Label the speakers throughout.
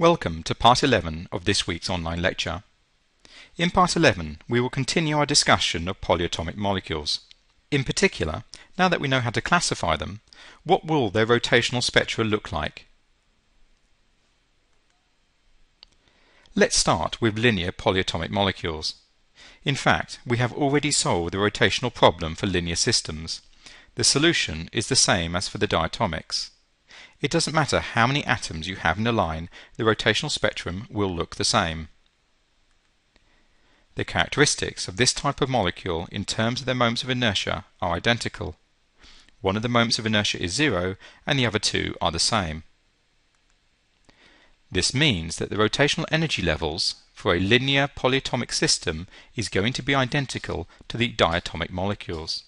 Speaker 1: Welcome to part 11 of this week's online lecture. In part 11 we will continue our discussion of polyatomic molecules. In particular, now that we know how to classify them, what will their rotational spectra look like? Let's start with linear polyatomic molecules. In fact, we have already solved the rotational problem for linear systems. The solution is the same as for the diatomics. It doesn't matter how many atoms you have in a line, the rotational spectrum will look the same. The characteristics of this type of molecule in terms of their moments of inertia are identical. One of the moments of inertia is zero and the other two are the same. This means that the rotational energy levels for a linear polyatomic system is going to be identical to the diatomic molecules.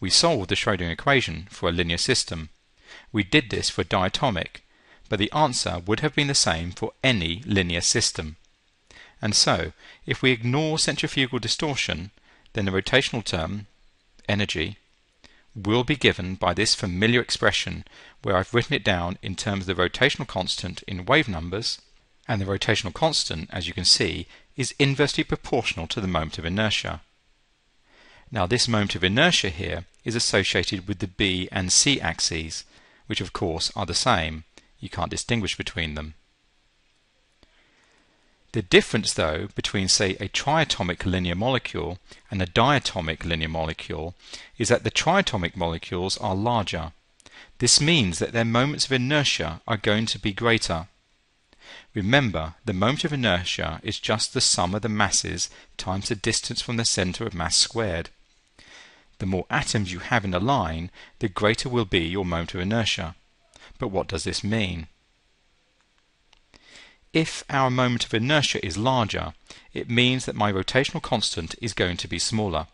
Speaker 1: We solved the Schrödinger equation for a linear system we did this for diatomic, but the answer would have been the same for any linear system. And so, if we ignore centrifugal distortion, then the rotational term, energy, will be given by this familiar expression where I've written it down in terms of the rotational constant in wave numbers, and the rotational constant, as you can see, is inversely proportional to the moment of inertia. Now this moment of inertia here is associated with the B and C axes, which of course are the same. You can't distinguish between them. The difference, though, between, say, a triatomic linear molecule and a diatomic linear molecule is that the triatomic molecules are larger. This means that their moments of inertia are going to be greater. Remember, the moment of inertia is just the sum of the masses times the distance from the center of mass squared the more atoms you have in a line, the greater will be your moment of inertia. But what does this mean? If our moment of inertia is larger, it means that my rotational constant is going to be smaller.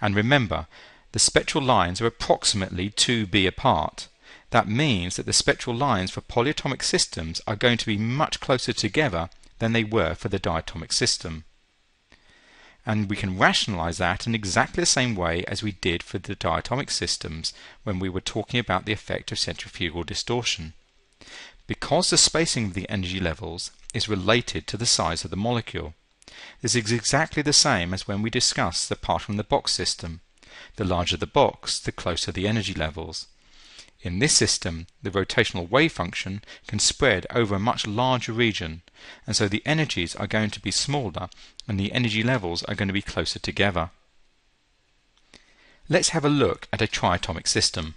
Speaker 1: And remember, the spectral lines are approximately 2b apart. That means that the spectral lines for polyatomic systems are going to be much closer together than they were for the diatomic system and we can rationalize that in exactly the same way as we did for the diatomic systems when we were talking about the effect of centrifugal distortion. Because the spacing of the energy levels is related to the size of the molecule. This is exactly the same as when we discussed the particle in the box system. The larger the box, the closer the energy levels. In this system, the rotational wave function can spread over a much larger region, and so the energies are going to be smaller and the energy levels are going to be closer together. Let's have a look at a triatomic system.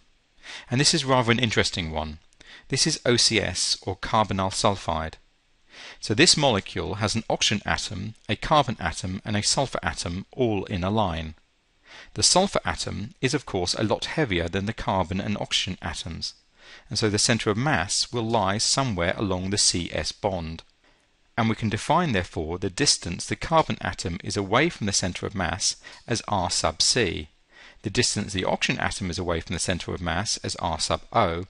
Speaker 1: And this is rather an interesting one. This is OCS, or carbonyl sulfide. So this molecule has an oxygen atom, a carbon atom, and a sulfur atom all in a line. The sulfur atom is of course a lot heavier than the carbon and oxygen atoms, and so the centre of mass will lie somewhere along the CS bond. And we can define therefore the distance the carbon atom is away from the centre of mass as r sub c, the distance the oxygen atom is away from the centre of mass as r sub o,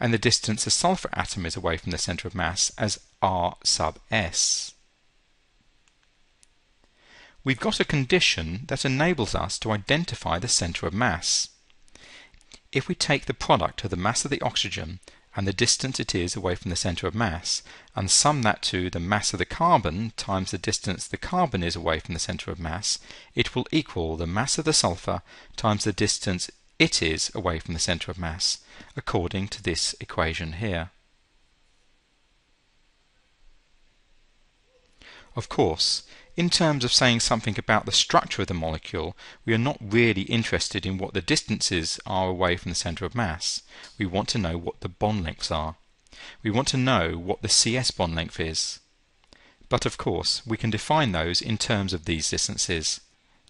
Speaker 1: and the distance the sulfur atom is away from the centre of mass as r sub s we've got a condition that enables us to identify the centre of mass. If we take the product of the mass of the oxygen and the distance it is away from the centre of mass, and sum that to the mass of the carbon times the distance the carbon is away from the centre of mass, it will equal the mass of the sulfur times the distance it is away from the centre of mass, according to this equation here. Of course, in terms of saying something about the structure of the molecule, we are not really interested in what the distances are away from the centre of mass. We want to know what the bond lengths are. We want to know what the CS bond length is. But of course, we can define those in terms of these distances.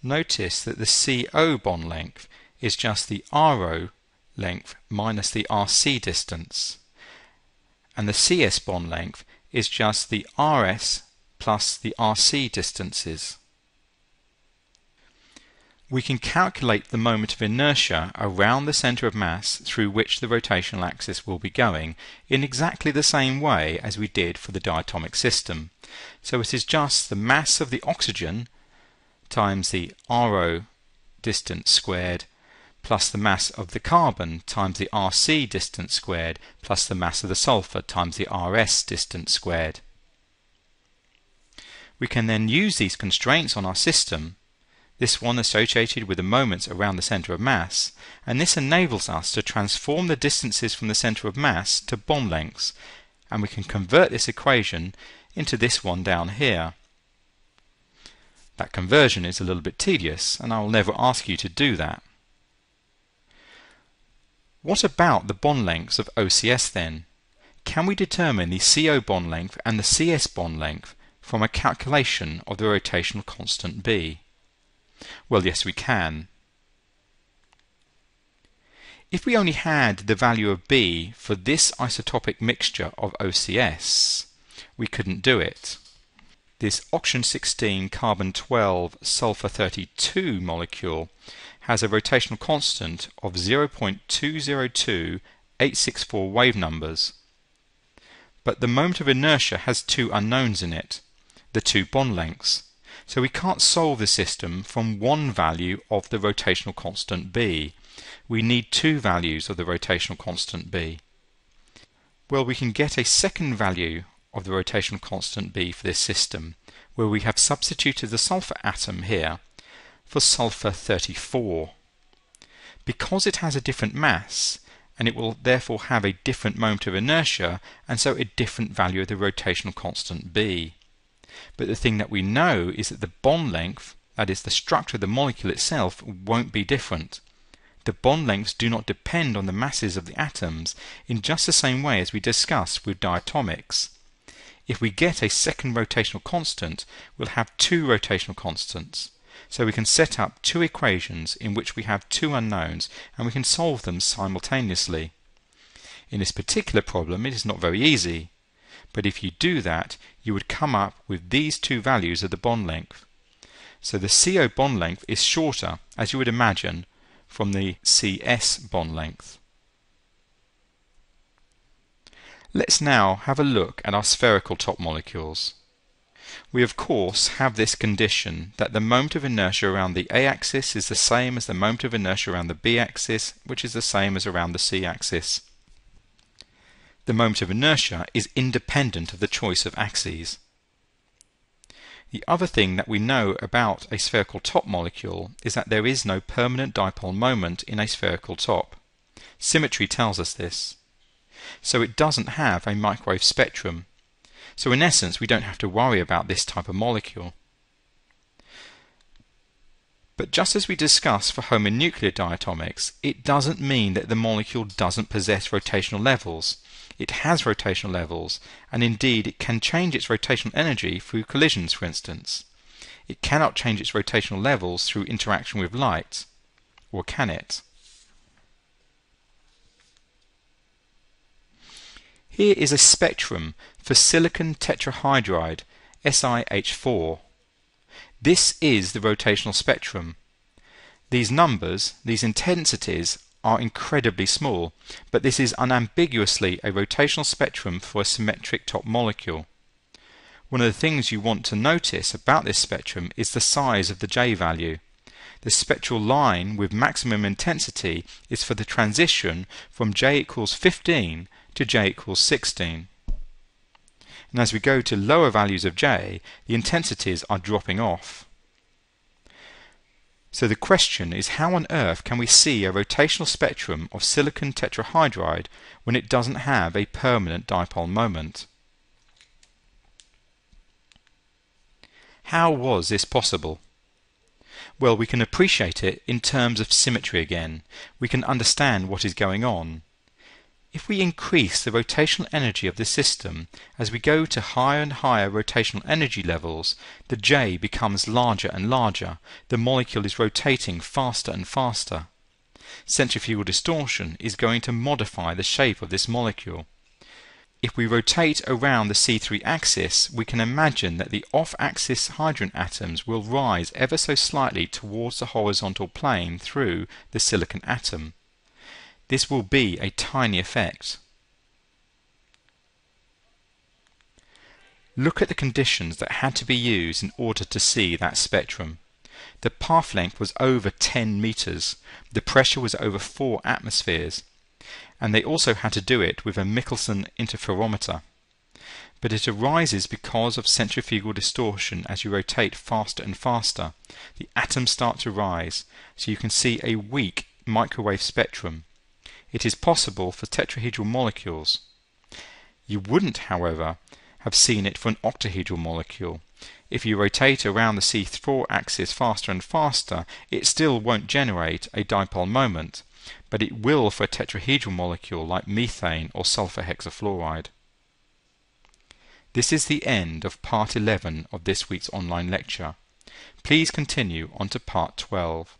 Speaker 1: Notice that the CO bond length is just the RO length minus the RC distance. And the CS bond length is just the RS plus the RC distances. We can calculate the moment of inertia around the centre of mass through which the rotational axis will be going in exactly the same way as we did for the diatomic system. So it is just the mass of the oxygen times the RO distance squared plus the mass of the carbon times the RC distance squared plus the mass of the sulfur times the RS distance squared. We can then use these constraints on our system, this one associated with the moments around the centre of mass, and this enables us to transform the distances from the centre of mass to bond lengths, and we can convert this equation into this one down here. That conversion is a little bit tedious, and I will never ask you to do that. What about the bond lengths of OCS then? Can we determine the CO bond length and the CS bond length from a calculation of the rotational constant B? Well, yes, we can. If we only had the value of B for this isotopic mixture of OCS, we couldn't do it. This oxygen 16 carbon 12 sulfur 32 molecule has a rotational constant of 0.202864 wave numbers. But the moment of inertia has two unknowns in it, the two bond lengths. So we can't solve the system from one value of the rotational constant B. We need two values of the rotational constant B. Well, we can get a second value of the rotational constant B for this system, where we have substituted the sulfur atom here for sulfur 34. Because it has a different mass, and it will therefore have a different moment of inertia, and so a different value of the rotational constant B. But the thing that we know is that the bond length, that is the structure of the molecule itself, won't be different. The bond lengths do not depend on the masses of the atoms in just the same way as we discussed with diatomics. If we get a second rotational constant, we'll have two rotational constants. So we can set up two equations in which we have two unknowns and we can solve them simultaneously. In this particular problem it is not very easy, but if you do that you would come up with these two values of the bond length. So the CO bond length is shorter, as you would imagine, from the CS bond length. Let's now have a look at our spherical top molecules. We of course have this condition that the moment of inertia around the A-axis is the same as the moment of inertia around the B-axis, which is the same as around the C-axis. The moment of inertia is independent of the choice of axes. The other thing that we know about a spherical top molecule is that there is no permanent dipole moment in a spherical top. Symmetry tells us this so it doesn't have a microwave spectrum. So in essence, we don't have to worry about this type of molecule. But just as we discussed for homonuclear diatomics, it doesn't mean that the molecule doesn't possess rotational levels. It has rotational levels, and indeed it can change its rotational energy through collisions, for instance. It cannot change its rotational levels through interaction with light. Or can it? Here is a spectrum for silicon tetrahydride SiH4. This is the rotational spectrum. These numbers, these intensities, are incredibly small, but this is unambiguously a rotational spectrum for a symmetric top molecule. One of the things you want to notice about this spectrum is the size of the J value. The spectral line with maximum intensity is for the transition from J equals 15 to j equals 16. And as we go to lower values of j, the intensities are dropping off. So the question is how on earth can we see a rotational spectrum of silicon tetrahydride when it doesn't have a permanent dipole moment? How was this possible? Well, we can appreciate it in terms of symmetry again. We can understand what is going on. If we increase the rotational energy of the system as we go to higher and higher rotational energy levels, the J becomes larger and larger, the molecule is rotating faster and faster. Centrifugal distortion is going to modify the shape of this molecule. If we rotate around the C3 axis, we can imagine that the off-axis hydrogen atoms will rise ever so slightly towards the horizontal plane through the silicon atom. This will be a tiny effect. Look at the conditions that had to be used in order to see that spectrum. The path length was over 10 meters. The pressure was over 4 atmospheres, and they also had to do it with a Michelson interferometer. But it arises because of centrifugal distortion as you rotate faster and faster. The atoms start to rise, so you can see a weak microwave spectrum. It is possible for tetrahedral molecules. You wouldn't, however, have seen it for an octahedral molecule. If you rotate around the C4 axis faster and faster, it still won't generate a dipole moment, but it will for a tetrahedral molecule like methane or sulfur hexafluoride. This is the end of part 11 of this week's online lecture. Please continue on to part 12.